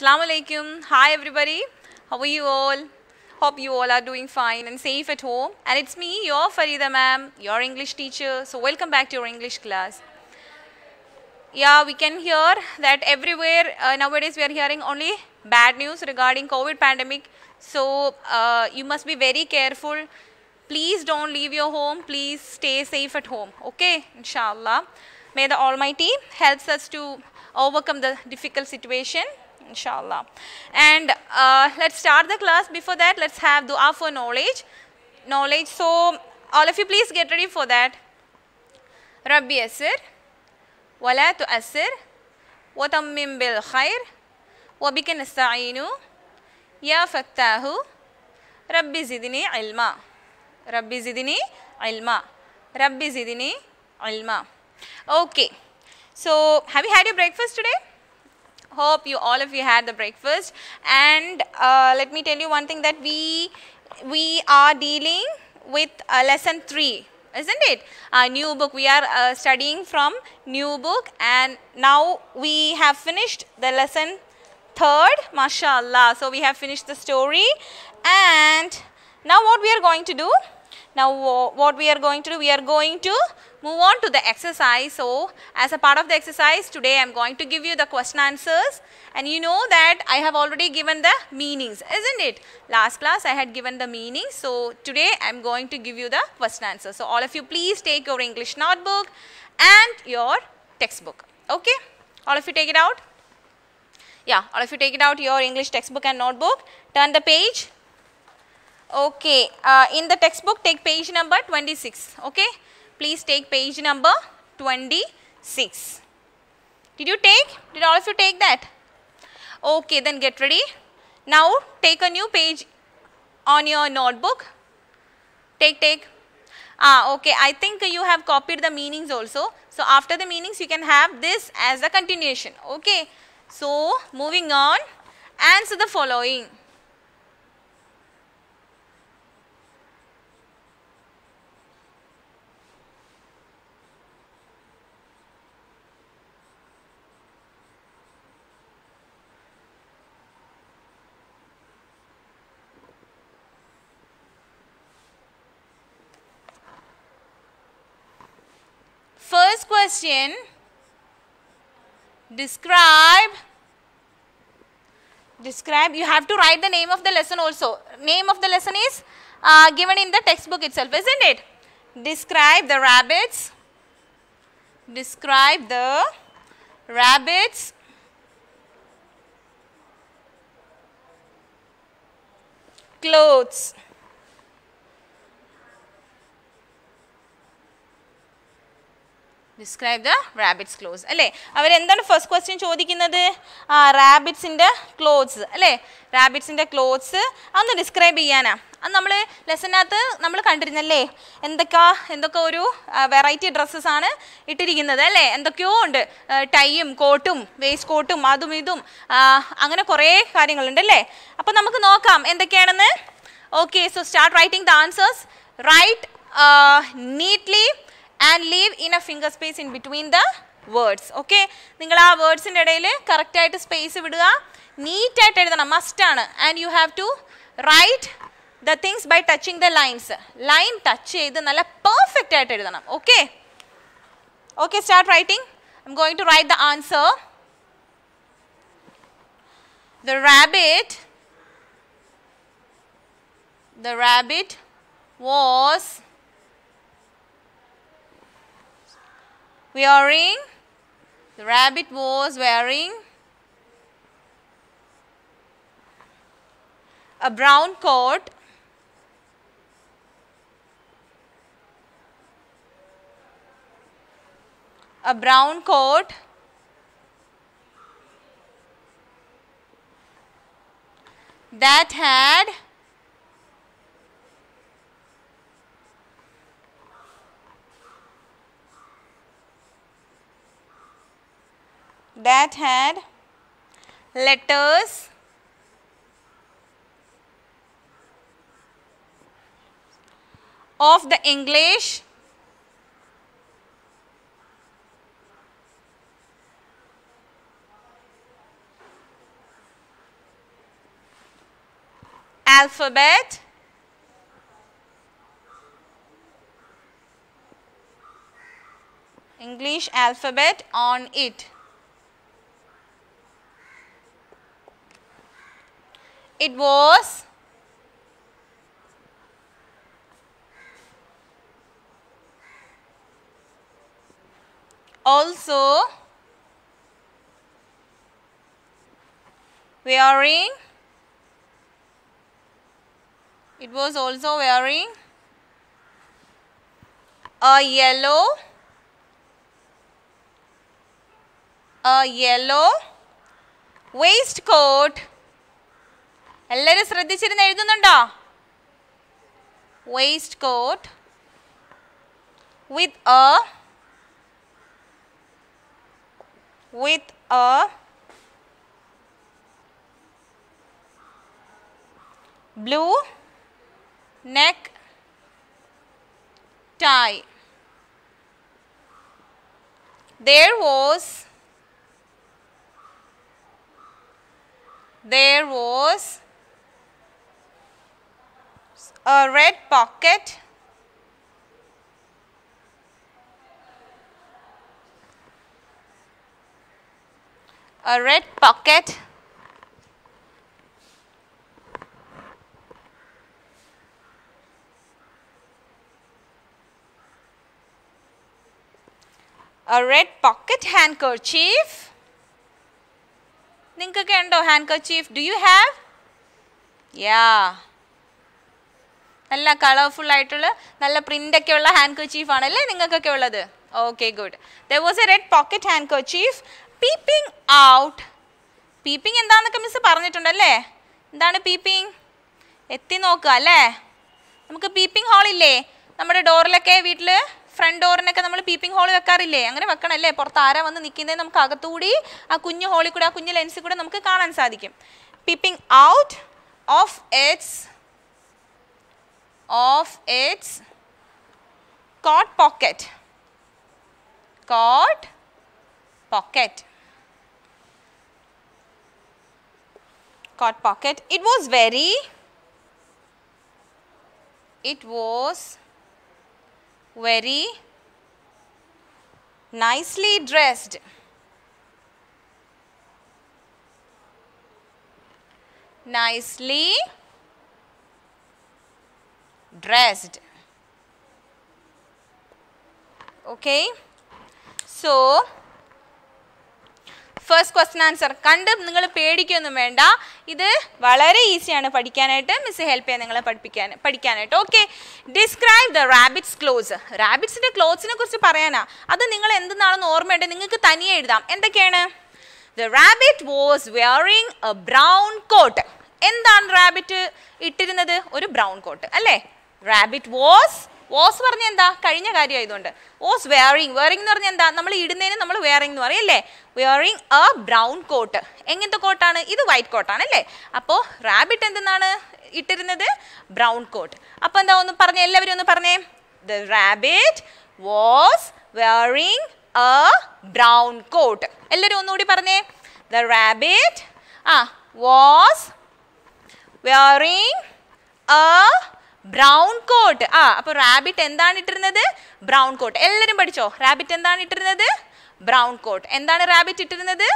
Assalamu alaikum. Hi everybody. How are you all? Hope you all are doing fine and safe at home. And it's me, your Farida ma'am, your English teacher. So welcome back to your English class. Yeah, we can hear that everywhere uh, nowadays we are hearing only bad news regarding COVID pandemic. So uh, you must be very careful. Please don't leave your home. Please stay safe at home. Okay, inshallah. May the Almighty helps us to overcome the difficult situation inshallah. And uh, let's start the class. Before that, let's have dua for knowledge. Knowledge. So, all of you please get ready for that. Rabbi Asir, Wala tu Asir, Watammim bil khair, Wabika nasta'inu, Ya Fattahu, Rabbi Zidini ilma. Rabbi Zidini ilma. Rabbi Zidini ilma. Okay. So, have you had your breakfast today? Hope you all of you had the breakfast. And uh, let me tell you one thing that we we are dealing with uh, lesson 3 isn't it? A new book. We are uh, studying from new book. And now we have finished the lesson third mashallah. So we have finished the story. And now what we are going to do? Now wha- what we are going to do? We are going to move on to the exercise. So as a part of the exercise today i am going to give you the question answers. And you know that i have already given the meanings isn't it? Last class i had given the meanings. So today i am going to give you the question answers. so all of you please take your english notebook and your textbook. Okay? All of you take it out. Yeah all of you take it out your english textbook and notebook. Turn the page. Okay uh, in the textbook take page number 26 okay please take page number 26 did you take? Did all of you take that? Okay then get ready. Now take a new page on your notebook. Take take. Ah okay i think you have copied the meanings also. So after the meanings you can have this as a continuation. Okay so moving on. Answer the following question. Describe. Describe. You have to write the name of the lesson also. Name of the lesson is uh, given in the textbook itself isn't it? Describe the rabbits. Describe the rabbits. Clothes describe the rabbits clothes അല്ലേ? അവരെന്താണ് first question ചോദിക്കുന്നത്? ആ റാബിറ്റ്സിന്റെ clothes അല്ലേ? റാബിറ്റ്സിന്റെ clothes അതൊന്ന് describe ചെയ്യാനാ. അത് നമ്മൾ ലെസനകത്ത് നമ്മൾ കണ്ടിരുന്നല്ലേ? എന്തൊക്കെ എന്തൊക്കെ ഒരു വെറൈറ്റി ഡ്രസ്സസ് ആണ് ഇട്ടിരിക്കുന്നത് അല്ലേ? എന്തൊക്കെയോ ഉണ്ട്. ടൈയും കോട്ടും വേസ്റ്റ് കോട്ടും അതും ഇതും അങ്ങനെ കുറേ കാര്യങ്ങളുണ്ട് അല്ലേ? അപ്പം നമുക്ക് നോക്കാം എന്തൊക്കെയാണെന്ന്. Okay so start writing the answers right neatly and leave in a finger space in between the words okay നിങ്ങൾ ആ വേർഡ്സിൻ്റെ ഇടയിൽ കറക്റ്റായിട്ട് സ്പേസ് വിടുക നീറ്റായിട്ട് എഴുതണം മസ്റ്റാണ് and you have to write the things by touching the lines line touch ചെയ്ത് നല്ല പെർഫെക്റ്റ് ആയിട്ട് എഴുതണം okay okay start writing I am going to write the answer the rabbit the rabbit was wearing. The rabbit was wearing a brown coat. A brown coat. That had that had letters of the English alphabet English alphabet on it. It was also wearing it was also wearing a yellow a yellow waistcoat എല്ലാവരും ശ്രദ്ധിച്ചിരുന്ന് എഴുതുന്നുണ്ടോ waistcoat with a with a blue neck tie. There was there was a red pocket. A red pocket. A red pocket handkerchief. ninkakendo handkerchief? Do you have? Yeah. നല്ല colourful ആയിട്ടുള്ള നല്ല print ഒക്കെ ഉള്ള hand kerchief ആണല്ലേ നിങ്ങൾക്കൊക്കെ ഉള്ളത് okay good there was a red pocket handkerchief peeping out peeping എന്താണെന്നൊക്കെ miss പറഞ്ഞിട്ടുണ്ടല്ലേ? എന്താണ് പീപ്പിംഗ് എത്തി നോക്കുക അല്ലേ? നമുക്ക് പീപ്പിംഗ് ഹോൾ ഇല്ലേ? നമ്മുടെ ഡോറിലൊക്കെ വീട്ടിൽ ഫ്രണ്ട് ഡോറിനൊക്കെ നമ്മൾ പീപ്പിംഗ് ഹോൾ വെക്കാറില്ലേ? അങ്ങനെ വെക്കണം അല്ലേ പുറത്ത് ആരാ വന്ന് നിൽക്കുന്നത് നമുക്ക് അകത്തുകൂടി ആ കുഞ്ഞു ഹോളിൽ കൂടെ ആ കുഞ്ഞു ലെൻസിൽ കൂടെ നമുക്ക് കാണാൻ സാധിക്കും. Peeping out of its of its coat pocket. Coat pocket. Coat pocket. It was very it was very nicely dressed. Nicely dressed. Okay? So first question answer കണ്ട് നിങ്ങൾ പേടിക്കൊന്നും വേണ്ട. ഇത് വളരെ ഈസിയാണ് പഠിക്കാനായിട്ട്. മിസ് ഹെൽപ്പ് ചെയ്യാൻ നിങ്ങളെ പഠിപ്പിക്കാൻ പഠിക്കാനായിട്ട്. Okay describe the rabbits clothes റാബിറ്റ്സിന്റെ ക്ലോത്സിനെ കുറിച്ച് പറയാനാ. അത് നിങ്ങൾ എന്തെന്നാണെന്ന് ഓർമ്മയുണ്ട്. നിങ്ങൾക്ക് തനിയെ എഴുതാം. എന്തൊക്കെയാണ്? The rabbit was wearing a brown coat എന്താണ് റാബിറ്റ് ഇട്ടിരുന്നത്? ഒരു ബ്രൗൺ കോട്ട് അല്ലേ? റാബിറ്റ് വാസ് വാസ് പറഞ്ഞ എന്താ? കഴിഞ്ഞ കാര്യം ആയതുകൊണ്ട് വാസ് വെയറിങ് വെയറിംഗ് എന്ന് പറഞ്ഞാൽ എന്താ? നമ്മൾ ഇടുന്നതിന് നമ്മൾ വെയറിംഗ് എന്ന് പറയും അല്ലേ? വെയറിംഗ് എ ബ്രൗൺ കോട്ട് എങ്ങനത്തെ കോട്ടാണ് ഇത് വൈറ്റ് കോട്ടാണ് അല്ലേ? അപ്പോൾ റാബിറ്റ് എന്തെന്നാണ് ഇട്ടിരുന്നത്? ബ്രൗൺ കോട്ട് അപ്പോൾ എന്താ ഒന്ന് പറഞ്ഞേ? എല്ലാവരും ഒന്ന് പറഞ്ഞേ. The rabbit was wearing a brown coat എല്ലാവരും ഒന്നുകൂടി പറഞ്ഞേ. The rabbit ah was wearing a brown coat ആ അപ്പോൾ റാബിറ്റ് എന്താണ് ഇട്ടിരുന്നത്? ബ്രൗൺ കോട്ട് എല്ലാവരും പഠിച്ചോ? റാബിറ്റ് എന്താണ് ഇട്ടിരുന്നത്? ബ്രൗൺ കോട്ട് എന്താണ് rabbit ഇട്ടിരുന്നത്?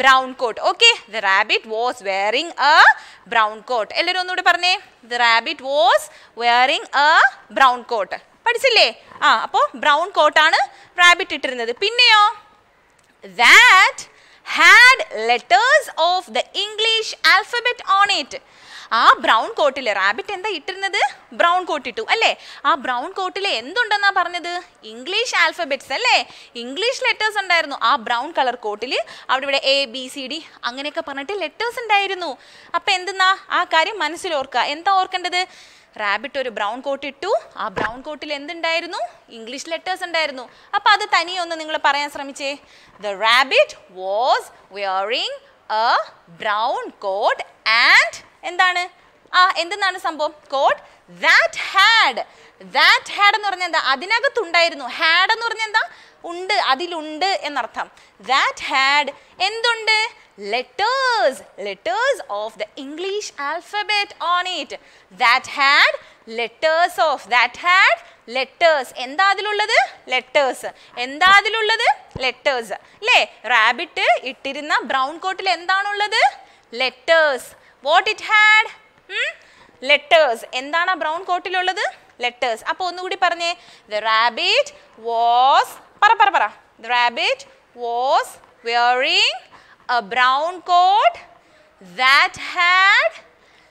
Brown coat okay the rabbit was wearing a brown coat എല്ലാവരും ഒന്നുകൂടി പറഞ്ഞേ. The rabbit was wearing a brown coat പഠിച്ചില്ലേ? ആ അപ്പോൾ ബ്രൗൺ കോട്ടാണ് റാബിറ്റ് ഇട്ടിരുന്നത്. പിന്നെയോ? That had letters of the English alphabet on it. ആ ബ്രൗൺ കോട്ടിൽ റാബിറ്റ് എന്താ ഇട്ടിരുന്നത്? ബ്രൗൺ കോട്ട് ഇട്ടു അല്ലേ? ആ ബ്രൗൺ കോട്ടിൽ എന്തുണ്ടെന്നാ പറഞ്ഞത്? ഇംഗ്ലീഷ് ആൽഫബെറ്റ്സ് അല്ലേ? ഇംഗ്ലീഷ് ലെറ്റേഴ്സ് ഉണ്ടായിരുന്നു. ആ ബ്രൗൺ കളർ കോട്ടിൽ അവിടെ ഇവിടെ എ ബി സി ഡി അങ്ങനെയൊക്കെ പറഞ്ഞിട്ട് ലെറ്റേഴ്സ് ഉണ്ടായിരുന്നു. അപ്പം എന്തെന്നാ? ആ കാര്യം മനസ്സിൽ ഓർക്കുക എന്താ ഓർക്കേണ്ടത്? റാബിറ്റ് ഒരു ബ്രൗൺ കോട്ട് ഇട്ടു. ആ ബ്രൗൺ കോട്ടിൽ എന്തുണ്ടായിരുന്നു? ഇംഗ്ലീഷ് ലെറ്റേഴ്സ് ഉണ്ടായിരുന്നു. അപ്പൊ അത് തനിയെ ഒന്ന് നിങ്ങൾ പറയാൻ ശ്രമിച്ചേ. The rabbit was wearing a brown coat and എന്താണ്? ആ എന്തെന്നാണ് സംഭവം? Coat that had that had എന്ന് പറഞ്ഞാൽ എന്താ? അതിനകത്ത് ഉണ്ടായിരുന്നു ഹാഡ് എന്ന് പറഞ്ഞാൽ എന്താ? ഉണ്ട് അതിലുണ്ട് എന്നർത്ഥം. ദാറ്റ് ഹാഡ് എന്തുണ്ട്? Letters letters of the English alphabet on it that had letters of that had letters എന്താ അതിലുള്ളത്? ലെറ്റേഴ്സ് എന്താ അതിലുള്ളത്? ലെറ്റേഴ്സ് അല്ലേ റാബിറ്റ് ഇട്ടിരുന്ന ബ്രൗൺ കോട്ടിൽ എന്താണുള്ളത്? Letters what it had letters എന്താണ് ആ ബ്രൗൺ കോട്ടിലുള്ളത് ലെറ്റേഴ്സ് അപ്പോൾ ഒന്നുകൂടി പറഞ്ഞേ. ദ റാബിറ്റ് വാസ് പറ പറ പറ. The rabbit was wearing a brown coat that had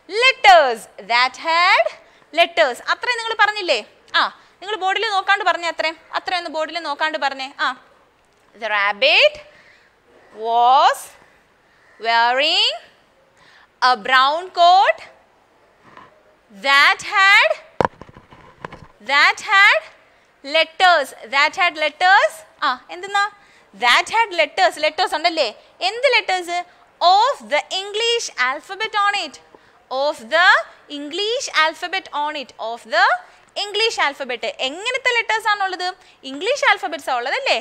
letters that had letters അത്രയും നിങ്ങൾ പറഞ്ഞില്ലേ? ആ നിങ്ങൾ ബോർഡിൽ നോക്കാണ്ട് പറഞ്ഞേ അത്രയും അത്രയും ഒന്ന് ബോർഡിൽ നോക്കാണ്ട് പറഞ്ഞേ. ആ. The rabbit was wearing a brown coat that had that had letters that had letters? ആ എന്തെന്നാ? That had letters letters ഉണ്ടല്ലേ? എന്ത് letters of the English alphabet on it of the English alphabet on it of the English alphabet എങ്ങനത്തെ letters ആണുള്ളത്? English alphabets ഉള്ളത് അല്ലേ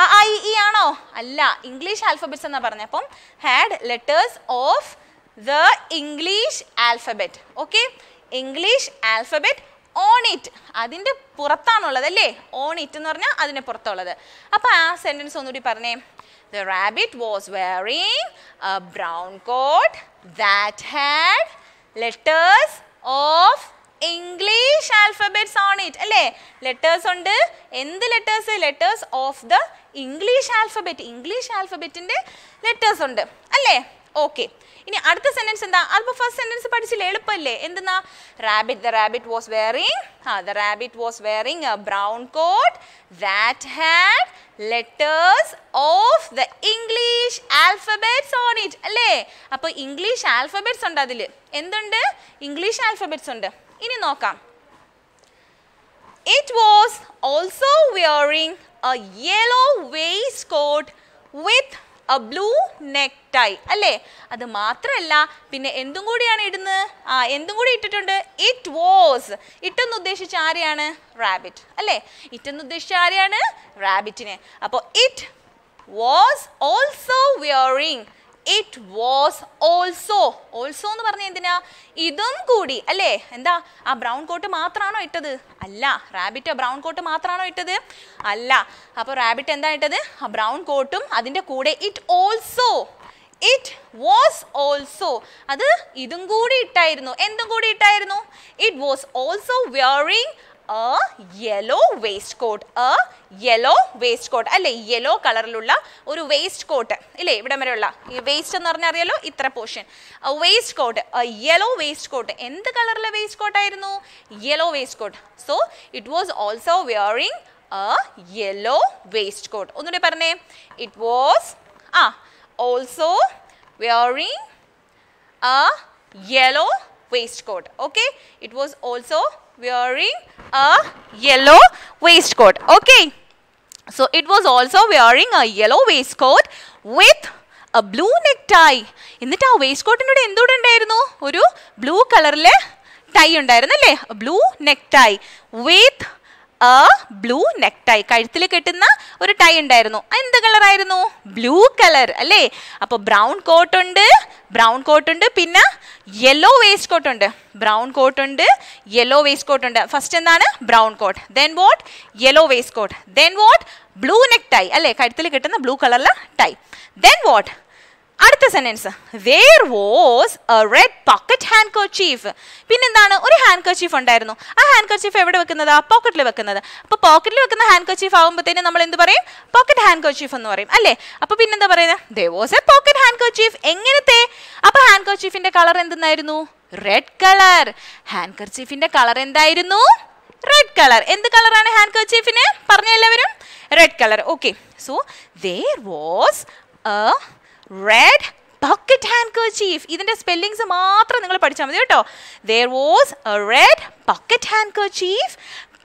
ആ I E ആണോ? അല്ല ഇംഗ്ലീഷ് ആൽഫബറ്റ്സ് എന്നാ പറഞ്ഞ. അപ്പം had letters of the English alphabet. Okay, English alphabet on it അതിന്റെ പുറത്താണുള്ളത് അല്ലേ? ഓൺ ഇറ്റ് എന്ന് പറഞ്ഞാൽ അതിന്റെ പുറത്തുള്ളത്. അപ്പോൾ ആ സെന്റൻസ് ഒന്നുകൂടി പറഞ്ഞേ. The rabbit was wearing a brown coat that had letters of English alphabets on it അല്ലേ? ലെറ്റേഴ്സ് ഉണ്ട്. എന്ത് letters letters of the English alphabet English ആൽഫബറ്റിന്റെ letters ഉണ്ട്. അല്ലേ? ഓക്കെ ഇനി അടുത്ത സെന്റൻസ് എന്താ? അതിപ്പോൾ ഫസ്റ്റ് സെന്റൻസ് പഠിച്ചില്ല? എളുപ്പമല്ലേ എന്തെന്നാ? Rabbit the rabbit was wearing ah the rabbit was wearing a brown coat that had letters of the English alphabets on it അല്ലേ? അപ്പോൾ ഇംഗ്ലീഷ് ആൽഫബറ്റ്സ് ഉണ്ട് അതിൽ. എന്തുണ്ട്? ഇംഗ്ലീഷ് ആൽഫബറ്റ്സ് ഉണ്ട്. ഇനി നോക്കാം. It was also was a yellow waistcoat waistcoat with blue neck tie അല്ലേ? അത് മാത്രമല്ല പിന്നെ എന്തും കൂടിയാണ് ഇടുന്നത്? ആ എന്തും കൂടി ഇട്ടിട്ടുണ്ട്. ഇറ്റ് വാസ് ഇട്ടെന്ന് ഉദ്ദേശിച്ച ആരെയാണ്? റാബിറ്റ് അല്ലേ? ഇറ്റെന്ന് ഉദ്ദേശിച്ച ആരെയാണ്? റാബിറ്റിനെ അപ്പോൾ it was also wearing it was also also എന്ന് പറഞ്ഞ എന്തിനാ? ഇതും കൂടി അല്ലേ? എന്താ? ആ ബ്രൗൺ കോട്ട് മാത്രമാണോ ഇട്ടത്? അല്ല. റാബിറ്റ് ബ്രൗൺ കോട്ട് മാത്രമാണോ ഇട്ടത്? അല്ല. അപ്പോൾ റാബിറ്റ് എന്താ ഇട്ടത്? ആ ബ്രൗൺ കോട്ടും അതിന്റെ കൂടെ it also it was also അത് ഇതും കൂടി ഇട്ടായിരുന്നു. എന്തും കൂടി ഇട്ടായിരുന്നു? It was also wearing a yellow waistcoat a yellow waistcoat അല്ലേ? യെല്ലോ കളറിലുള്ള ഒരു വേസ്റ്റ് കോട്ട് ഇല്ലേ? ഇവിടെ വരെയുള്ള. ഈ വേസ്റ്റ് എന്ന് പറഞ്ഞാൽ അറിയാലോ? ഇത്ര portion waistcoat yellow waistcoat എന്ത് കളറിലെ വേസ്റ്റ് കോട്ട് ആയിരുന്നു? Yellow waistcoat so it was also wearing a yellow waistcoat ഒന്നുകൂടി പറഞ്ഞേ. It was ah also wearing a yellow waistcoat okay? It was also wearing a yellow waistcoat okay so it was also wearing a yellow waistcoat with a blue necktie എന്നിട്ട് ആ വേസ്റ്റ്കോട്ടിനോട് എന്തുകൂടെ ഉണ്ടായിരുന്നു ഒരു blue കളറിലെ tie ഉണ്ടായിരുന്നു അല്ലേ blue neck tie with a blue neck tie കഴുത്തിൽ കെട്ടുന്ന ഒരു ടൈ ഉണ്ടായിരുന്നു. എന്ത് കളറായിരുന്നു ബ്ലൂ കളർ അല്ലേ? അപ്പോൾ ബ്രൗൺ കോട്ടുണ്ട് ബ്രൗൺ കോട്ടുണ്ട് പിന്നെ യെല്ലോ വേസ്റ്റ് കോട്ടുണ്ട് ബ്രൗൺ കോട്ടുണ്ട് യെല്ലോ വേസ്റ്റ് കോട്ടുണ്ട് ഫസ്റ്റ് എന്താണ്? Brown coat then what yellow waistcoat then what blue neck tie അല്ലേ? കഴുത്തിൽ കിട്ടുന്ന ബ്ലൂ കളറിലെ ടൈ ദെൻ വാട്ട് അടുത്ത sentence where was a red pocket handkerchief പിന്നെന്താണ്? ഒരു ഹാൻഡ് കർച്ചീഫ് ഉണ്ടായിരുന്നു. ആ ഹാൻഡ് കർച്ചീഫ് എവിടെ വെക്കുന്നത്? പോക്കറ്റിൽ വെക്കുന്നത്. അപ്പോൾ പോക്കറ്റിൽ വെക്കുന്ന ഹാൻഡ് കർച്ചീഫ് ആകുമ്പോഴത്തേനും നമ്മൾ എന്ത് പറയും? പോക്കറ്റ് ഹാൻഡ് കർച്ചീഫ് എന്ന് പറയും. അല്ലേ? അപ്പോൾ പിന്നെന്താ പറയുന്നത് there was a pocket handkerchief എങ്ങനത്തെ? അപ്പോൾ ഹാൻഡ് കർച്ചീഫിന്റെ കളർ എന്തെന്നായിരുന്നു? റെഡ് കളർ ഹാൻഡ് കർച്ചീഫിന്റെ കളർ എന്തായിരുന്നു? റെഡ് കളർ എന്ത് കളറാണ് ഹാൻഡ് കർച്ചീഫിന് പറഞ്ഞ എല്ലാവരും. Red colour okay so there was a red pocket handkerchief. ഇതിന്റെ സ്പെല്ലിങ്സ് മാത്രം നിങ്ങൾ പഠിച്ചാൽ മതി കേട്ടോ. There was a red pocket handkerchief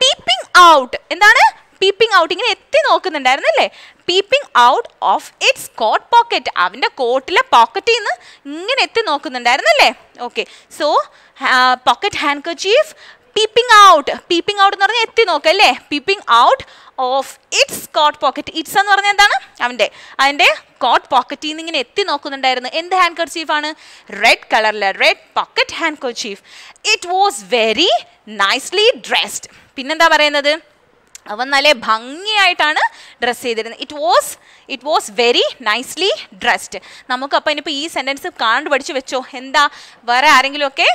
peeping out എന്താണ്? പീപ്പിംഗ് ഔട്ട് ഇങ്ങനെ എത്തി നോക്കുന്നുണ്ടായിരുന്നു അല്ലേ peeping out of its coat pocket അവന്റെ കോട്ടിലെ പോക്കറ്റിൽ നിന്ന് ഇങ്ങനെ എത്തി നോക്കുന്നുണ്ടായിരുന്നു അല്ലേ okay so pocket handkerchief peeping out peeping out എന്ന് പറഞ്ഞാൽ എത്തി നോക്കുക അല്ലേ? Peeping out of its coat pocket its എന്ന് പറഞ്ഞാൽ എന്താണ്? അവന്റെ അതിന്റെ കോട്ട് പോക്കറ്റിൽ നിന്ന് ഇങ്ങനെ എത്തി നോക്കുന്നുണ്ടായിരുന്നു. എന്ത് ഹാൻഡ് കർച്ചീഫ് ആണ്? റെഡ് കളറിലെ red pocket handkerchief it was very nicely dressed പിന്നെന്താ പറയുന്നത്? അവൻ നല്ല ഭംഗിയായിട്ടാണ് ഡ്രസ്സ് ചെയ്തിരുന്നത്. It was it was very nicely dressed നമുക്ക് അപ്പോൾ ഇനിയിപ്പോൾ ഈ സെന്റൻസ് കാണാണ്ട് പഠിച്ചു വെച്ചോ. എന്താ? വേറെ ആരെങ്കിലുമൊക്കെ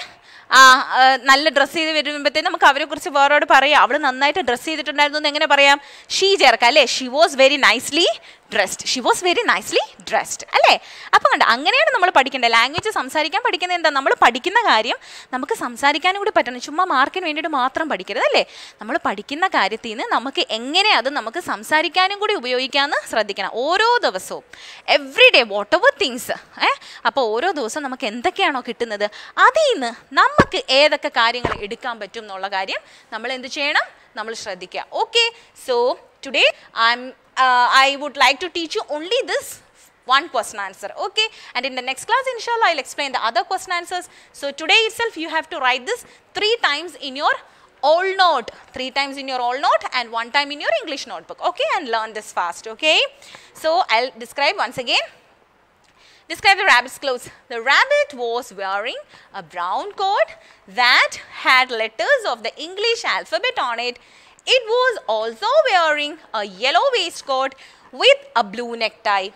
നല്ല ഡ്രസ്സ് ചെയ്ത് വരുമ്പോഴത്തേക്കും നമുക്ക് അവരെ കുറിച്ച് വേറോട് പറയാം. അവൾ നന്നായിട്ട് ഡ്രസ്സ് ചെയ്തിട്ടുണ്ടായിരുന്നു എന്ന് എങ്ങനെ പറയാം? ഷീ ചേർക്കാം അല്ലേ? She was very nicely dressed she was very nicely dressed അല്ലേ? അപ്പം കണ്ട അങ്ങനെയാണ് നമ്മൾ പഠിക്കേണ്ടത്. ലാംഗ്വേജ് സംസാരിക്കാൻ പഠിക്കുന്നത് എന്താ? നമ്മൾ പഠിക്കുന്ന കാര്യം നമുക്ക് സംസാരിക്കാനും കൂടി പറ്റണം. ചുമ്മാ മാർക്കിന് വേണ്ടിയിട്ട് മാത്രം പഠിക്കരുത് അല്ലേ? നമ്മൾ പഠിക്കുന്ന കാര്യത്തിൽ നിന്ന് നമുക്ക് എങ്ങനെ അത് നമുക്ക് സംസാരിക്കാനും കൂടി ഉപയോഗിക്കാമെന്ന് ശ്രദ്ധിക്കണം. ഓരോ ദിവസവും every day whatever things ഏ? അപ്പോൾ ഓരോ ദിവസവും നമുക്ക് എന്തൊക്കെയാണോ കിട്ടുന്നത്? അതിൽ നിന്ന് നമുക്ക് ഏതൊക്കെ കാര്യങ്ങൾ എടുക്കാൻ പറ്റും എന്നുള്ള കാര്യം നമ്മൾ എന്ത് ചെയ്യണം? നമ്മൾ ശ്രദ്ധിക്കുക. Okay so today I'm Uh, I would like to teach you only this one question answer okay? And in the next class inshallah I'll explain the other question answers. So today itself you have to write this three times in your all note. Three times in your all note and one time in your English notebook okay? And learn this fast okay? So I'll describe once again. Describe the rabbit's clothes. The rabbit was wearing a brown coat that had letters of the English alphabet on it. It was also wearing a yellow waistcoat with a blue necktie.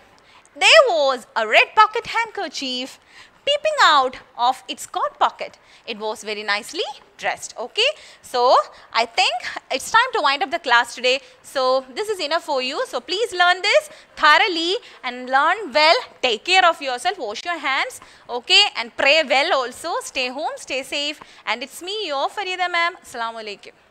There was a red pocket handkerchief peeping out of its coat pocket. It was very nicely dressed. Okay, so I think it's time to wind up the class today. So this is enough for you. So please learn this thoroughly and learn well. Take care of yourself. Wash your hands. Okay, and pray well also. Stay home. Stay safe. And it's me, your Farida ma'am. Assalamu alaikum.